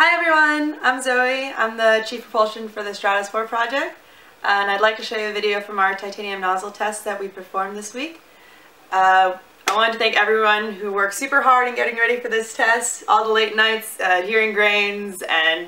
Hi everyone, I'm Zoe. I'm the Chief Propulsion for the Stratos 4 project and I'd like to show you a video from our titanium nozzle test that we performed this week. Uh, I wanted to thank everyone who worked super hard in getting ready for this test, all the late nights uh, grains and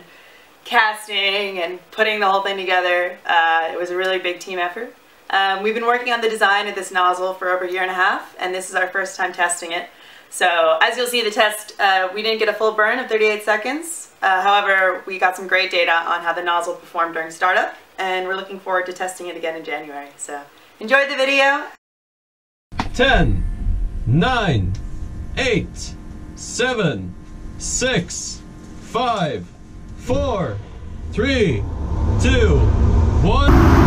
casting and putting the whole thing together. Uh, it was a really big team effort. Um, we've been working on the design of this nozzle for over a year and a half and this is our first time testing it. So as you'll see the test, uh, we didn't get a full burn of 38 seconds. Uh, however, we got some great data on how the nozzle performed during startup and we're looking forward to testing it again in January. So enjoy the video. 10, 9, 8, 7, 6, 5, 4, 3, 2, 1.